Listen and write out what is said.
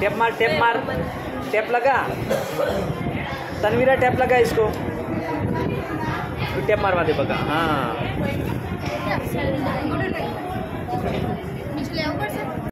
Tape मार tape मार। Tape लगा। तनवीरा टेप लगा इसको। टेप मारवा दे बगा हाँ।